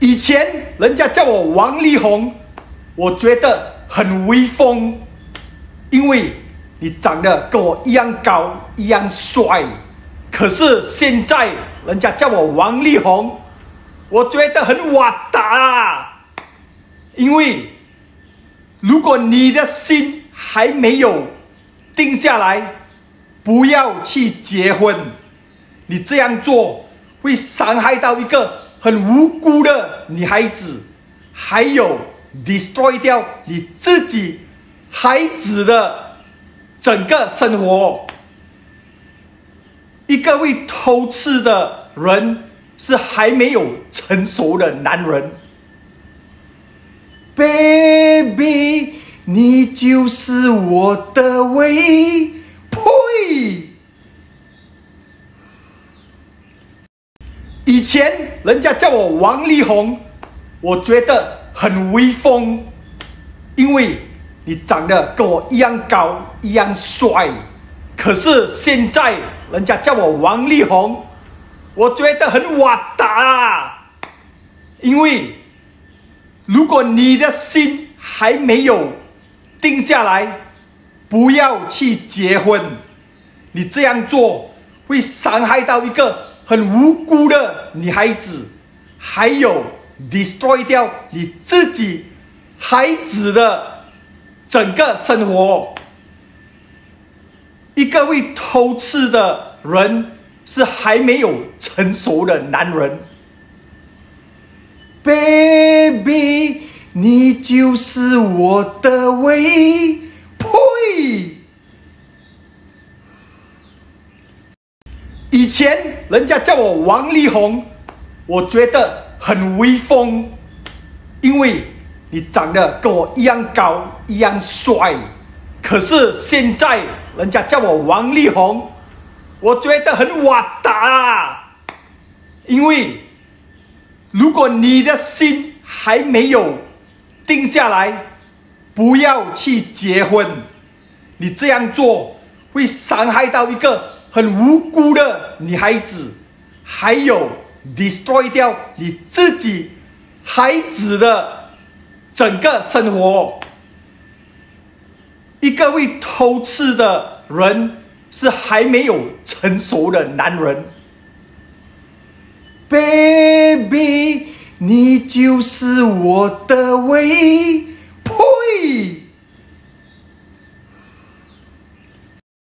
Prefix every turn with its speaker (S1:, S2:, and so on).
S1: 以前人家叫我王力宏，我觉得很威风，因为你长得跟我一样高、一样帅。可是现在人家叫我王力宏，我觉得很瓦达，因为如果你的心还没有定下来，不要去结婚，你这样做会伤害到一个。很无辜的女孩子，还有 destroy 掉你自己孩子的整个生活。一个会偷吃的人是还没有成熟的男人，baby，你就是我的唯一。呸！以前人家叫我王力宏，我觉得很威风，因为你长得跟我一样高、一样帅。可是现在人家叫我王力宏，我觉得很瓦达，因为如果你的心还没有定下来，不要去结婚，你这样做会伤害到一个。很无辜的女孩子，还有 destroy 掉你自己孩子的整个生活。一个会偷吃的人是还没有成熟的男人，baby，你就是我的唯一。呸！以前人家叫我王力宏，我觉得很威风，因为你长得跟我一样高、一样帅。可是现在人家叫我王力宏，我觉得很瓦达，因为如果你的心还没有定下来，不要去结婚，你这样做会伤害到一个。很无辜的女孩子，还有 destroy 掉你自己孩子的整个生活。一个会偷吃的人是还没有成熟的男人，baby，你就是我的唯一。